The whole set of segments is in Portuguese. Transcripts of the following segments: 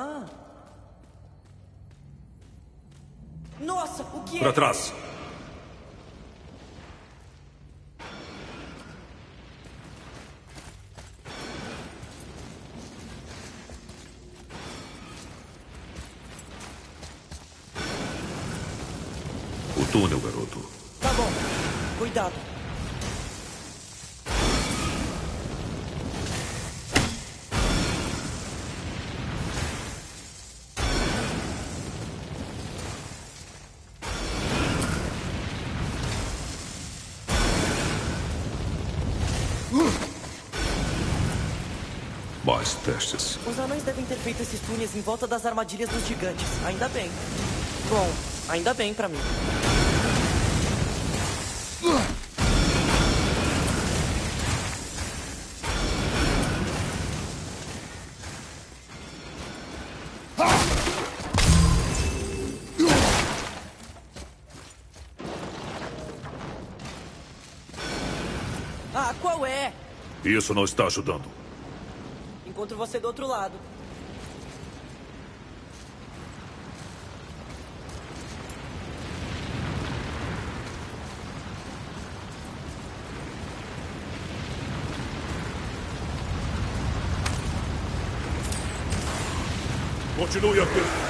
Ah. Nossa, o que é? Pra trás. Mais testes. Os anões devem ter feito esses túneis em volta das armadilhas dos gigantes. Ainda bem. Bom, ainda bem pra mim. Ah, qual é? Isso não está ajudando. Encontro você do outro lado. Continue aqui.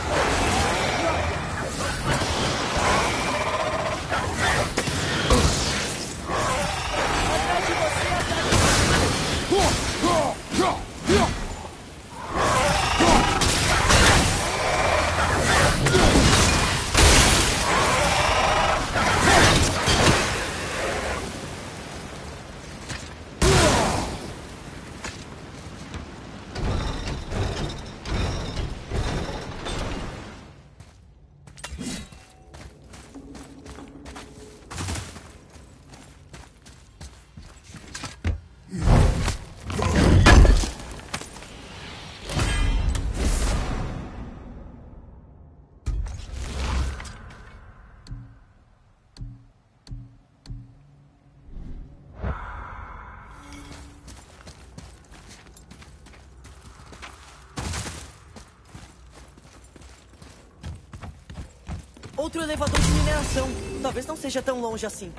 Outro elevador de mineração. Talvez não seja tão longe assim.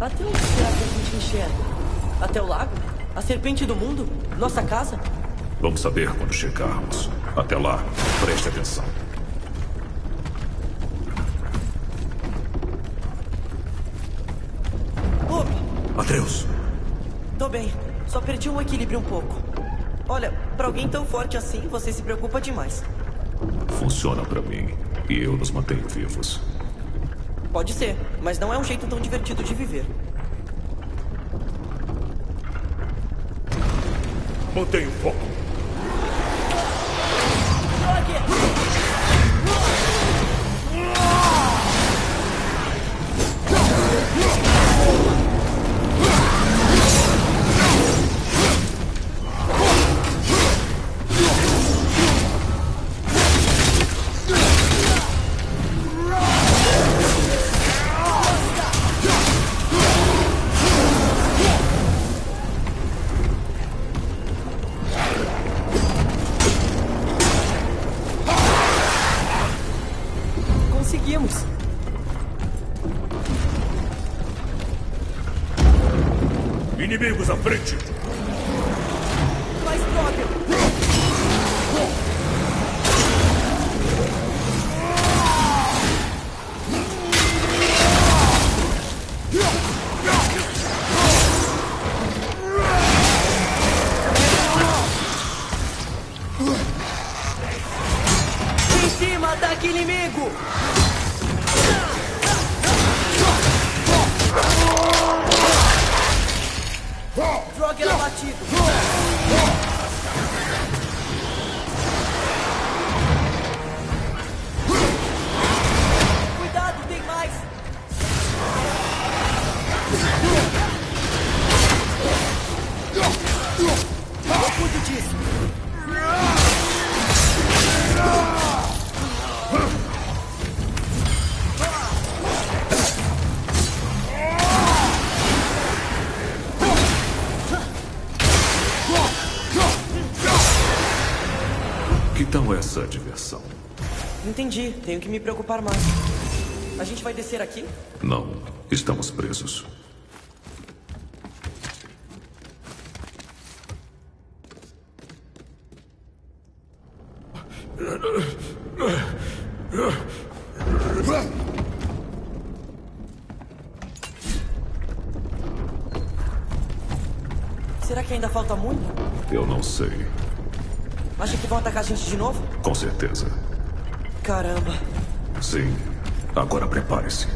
Até onde será que a gente enxerga? Até o lago? A serpente do mundo? Nossa casa? Vamos saber quando chegarmos. Até lá, preste atenção. Opa, Adeus. tô bem. Só perdi o equilíbrio um pouco. Olha, pra alguém tão forte assim, você se preocupa demais. Funciona pra mim. E eu nos mantenho vivos. Pode ser, mas não é um jeito tão divertido de viver. Mantenha o foco. Que tal essa diversão? Entendi, tenho que me preocupar mais. A gente vai descer aqui? Não, estamos presos. Será que ainda falta muito? Eu não sei. Que vão atacar a gente de novo? Com certeza. Caramba. Sim. Agora prepare-se.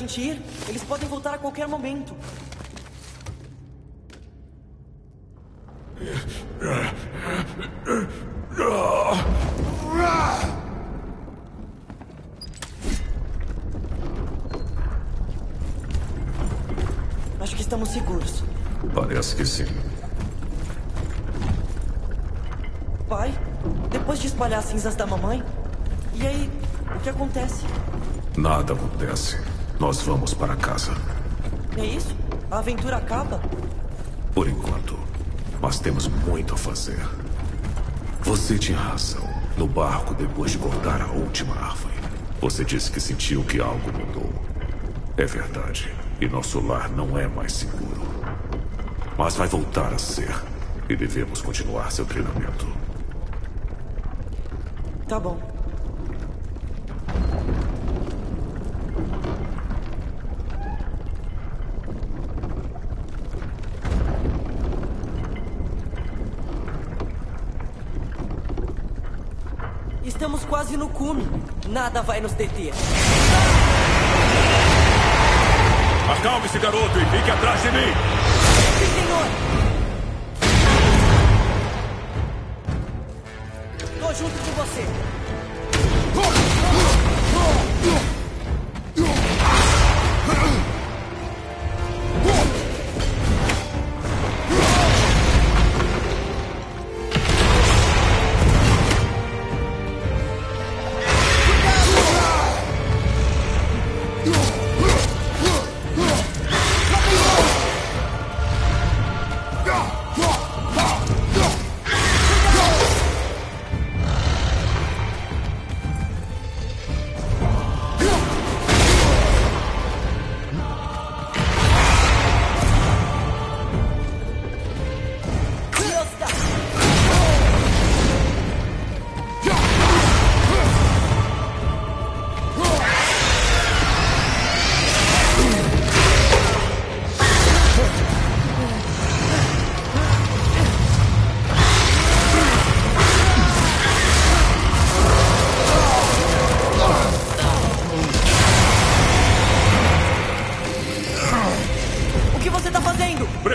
Gente ir? Eles podem voltar a qualquer momento. Acho que estamos seguros. Parece que sim. Pai, depois de espalhar as cinzas da mamãe, e aí, o que acontece? Nada acontece. Nós vamos para casa. É isso? A aventura acaba? Por enquanto. Mas temos muito a fazer. Você tinha razão. No barco, depois de cortar a última árvore, você disse que sentiu que algo mudou. É verdade. E nosso lar não é mais seguro. Mas vai voltar a ser. E devemos continuar seu treinamento. Tá bom. Estamos quase no cume. Nada vai nos deter. Acalme-se, garoto, e fique atrás de mim. Sim, senhor. Tô junto com você.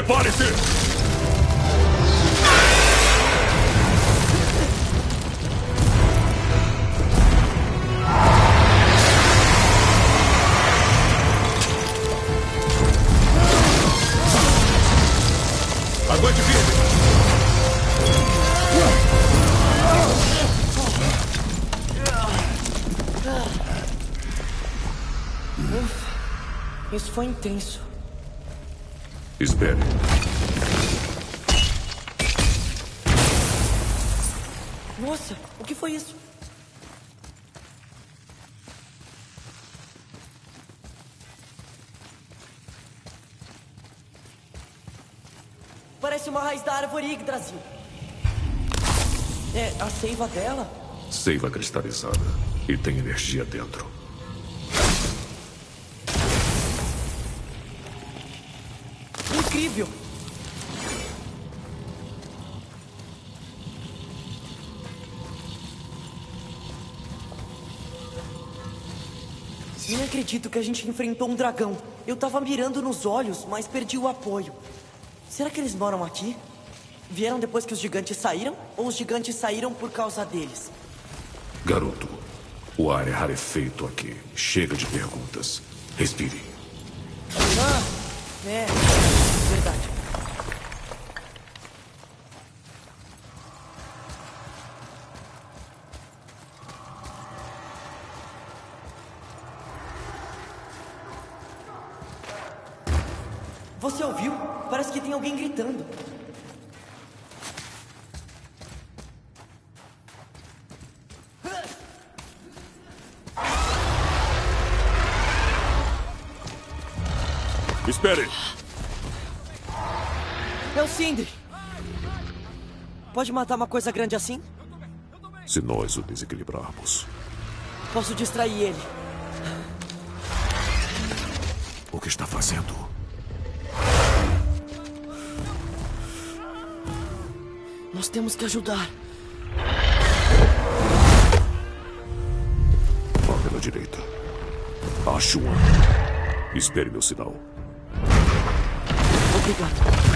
Prepare-se! Aguente firme! Isso foi intenso. Espere. Nossa, o que foi isso? Parece uma raiz da árvore Yggdrasil. É a seiva dela? Seiva cristalizada. E tem energia dentro. Incrível! Nem acredito que a gente enfrentou um dragão. Eu tava mirando nos olhos, mas perdi o apoio. Será que eles moram aqui? Vieram depois que os gigantes saíram? Ou os gigantes saíram por causa deles? Garoto, o ar é rarefeito aqui. Chega de perguntas. Respire. Ah, é. Verdade. Você ouviu? Parece que tem alguém gritando. Espere! Sindri. Pode matar uma coisa grande assim? Se nós o desequilibrarmos, Posso distrair ele. o que está fazendo? Nós temos que ajudar. Vá pela direita. Acho um. Espere meu sinal. Obrigado.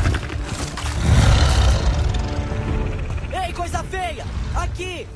Ei, coisa feia! Aqui!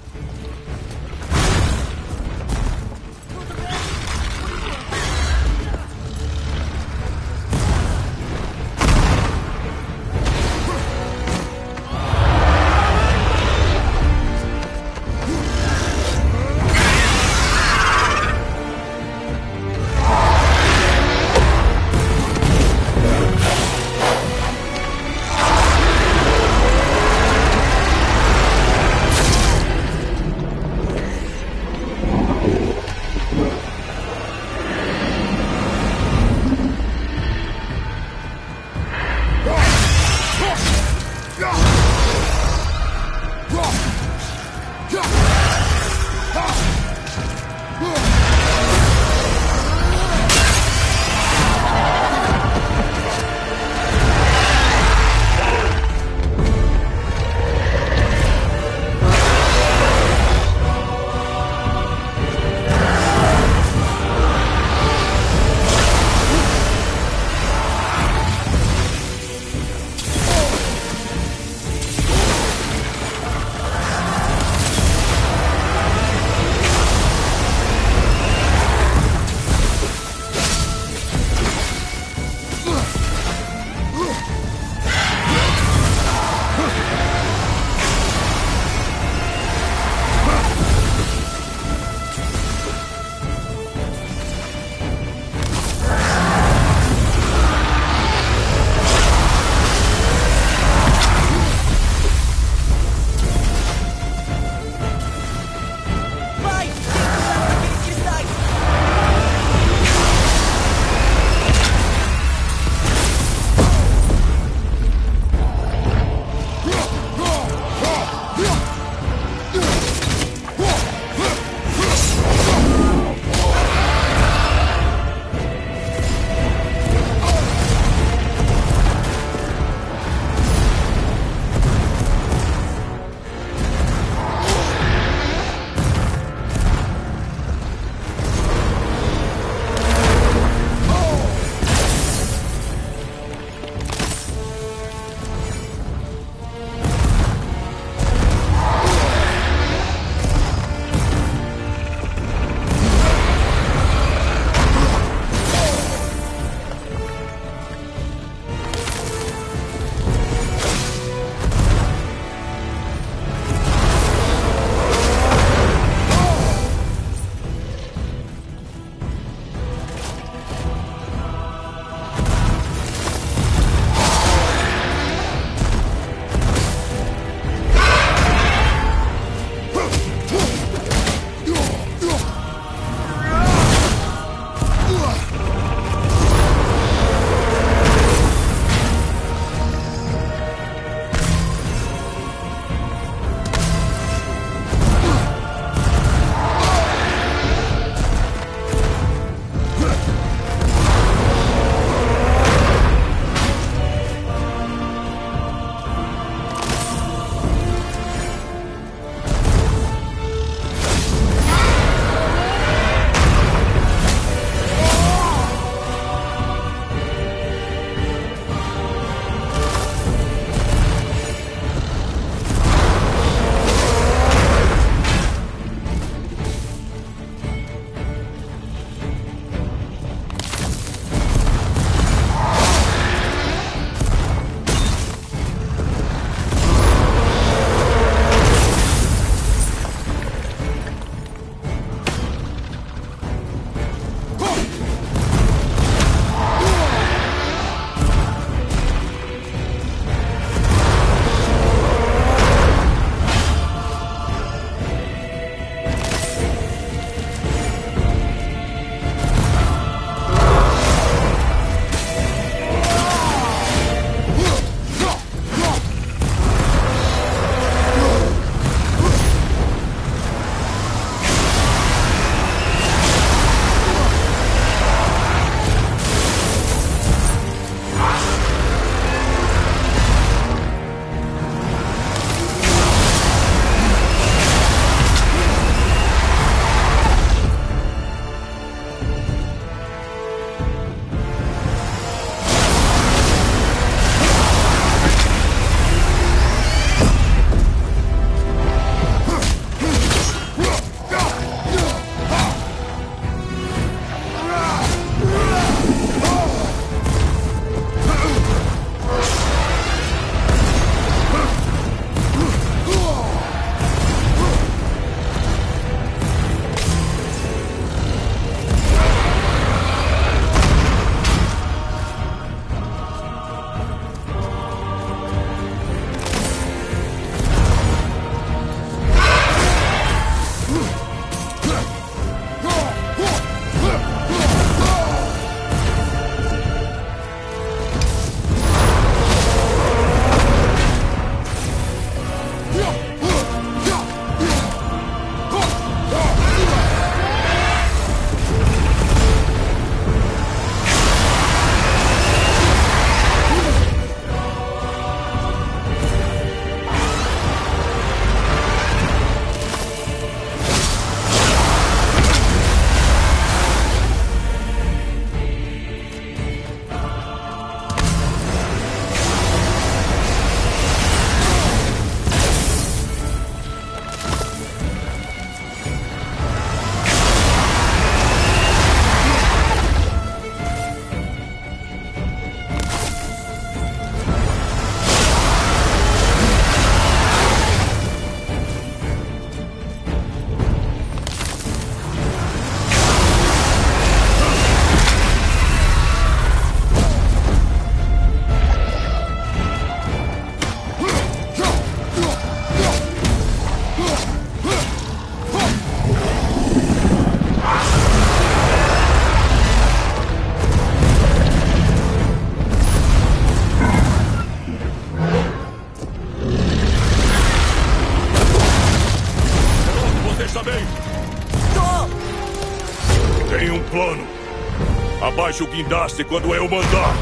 Abaixe o guindaste quando eu mandar.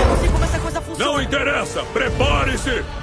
Eu não sei como essa coisa funciona. Não interessa! Prepare-se!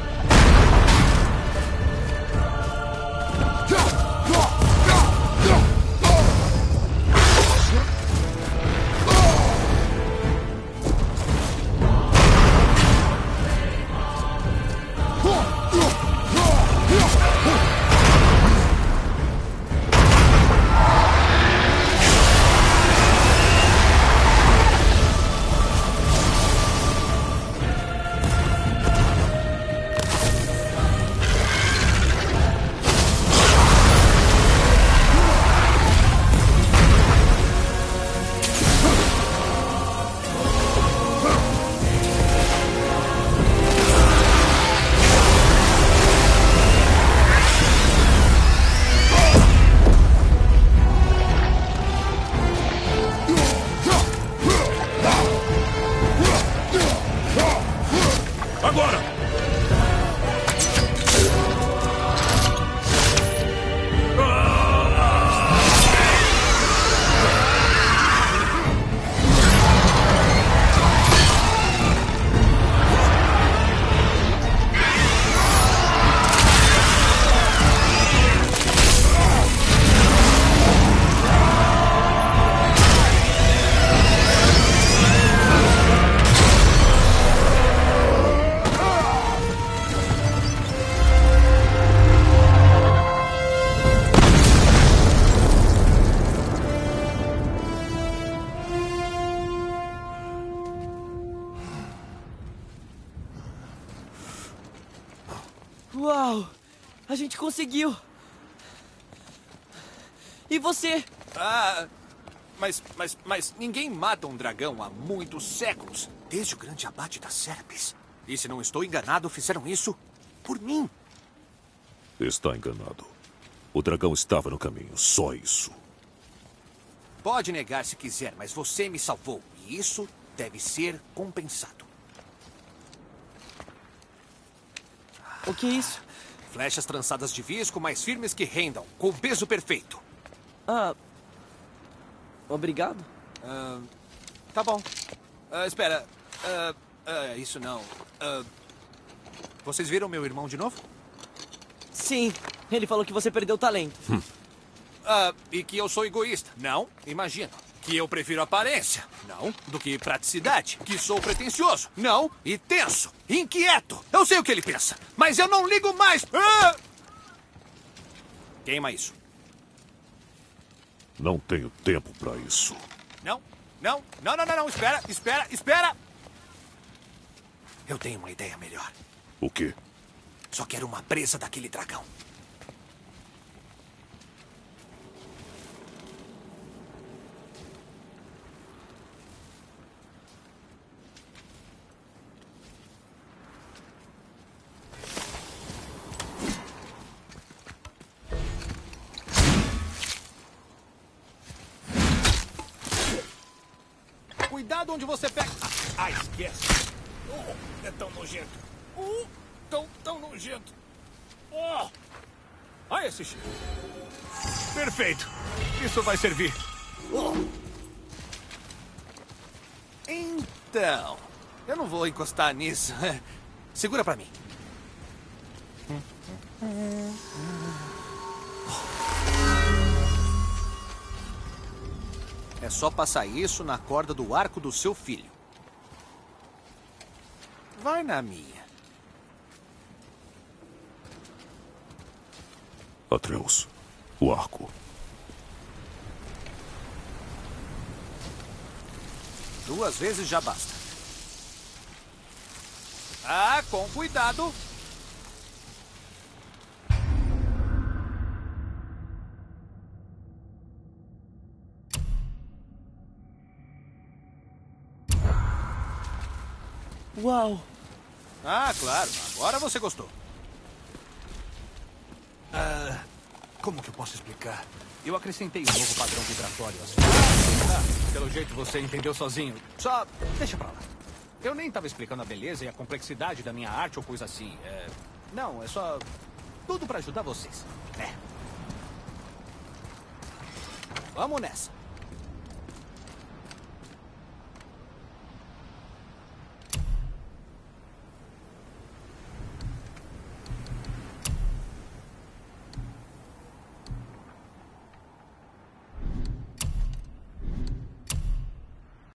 Conseguiu! E você? Ah, mas, mas, mas ninguém mata um dragão há muitos séculos. Desde o grande abate das Serpes. E se não estou enganado, fizeram isso por mim. Está enganado. O dragão estava no caminho, só isso. Pode negar se quiser, mas você me salvou. E isso deve ser compensado. O que é isso? Flechas trançadas de visco mais firmes que rendam, com o peso perfeito. Ah. Obrigado. Ah, tá bom. Ah, espera. Ah, ah, isso não. Ah, vocês viram meu irmão de novo? Sim, ele falou que você perdeu o talento. Ah, e que eu sou egoísta. Não, imagina. Que eu prefiro aparência. Não. Do que praticidade. Que sou pretensioso. Não. E tenso. Inquieto. Eu sei o que ele pensa. Mas eu não ligo mais. Ah! Queima isso. Não tenho tempo para isso. Não, não, não, não, não, não. Espera, espera, espera. Eu tenho uma ideia melhor. O quê? Só quero uma presa daquele dragão. Cuidado onde você pega. Ah, esquece. Oh, é tão nojento. Uh, tão, tão nojento. Oh. Olha esse cheiro. Perfeito. Isso vai servir. Oh. Então, eu não vou encostar nisso. Segura pra mim. É só passar isso na corda do arco do seu filho. Vai na minha. Atreus, o arco. Duas vezes já basta. Ah, com cuidado. Uau! Ah, claro. Agora você gostou. Ah, como que eu posso explicar? Eu acrescentei um novo padrão vibratório às. Ah, pelo jeito você entendeu sozinho. Só deixa pra lá. Eu nem tava explicando a beleza e a complexidade da minha arte ou coisa assim. É... Não, é só tudo pra ajudar vocês. É. Vamos nessa.